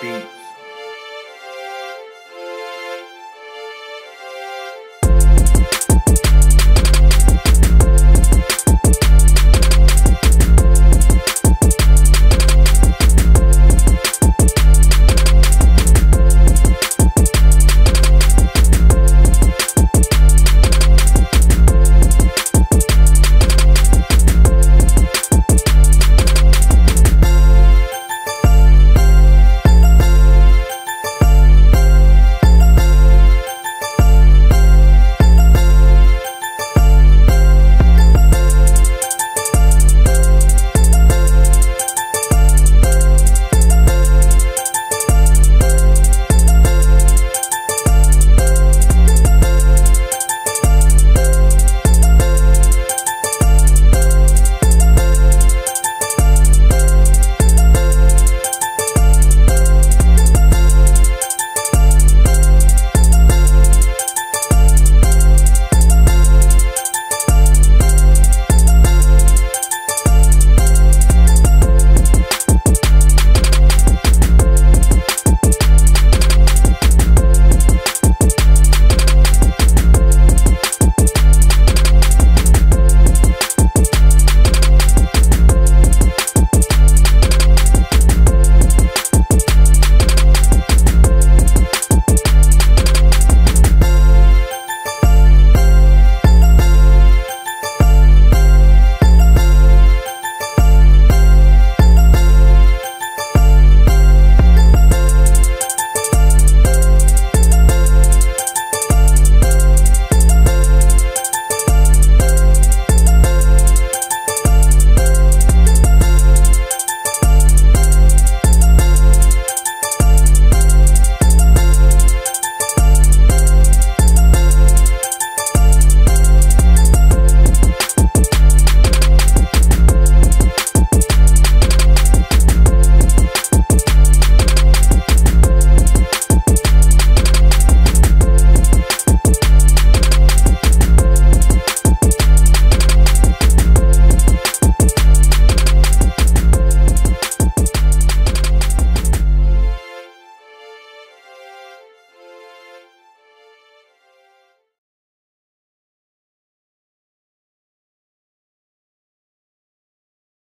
beat.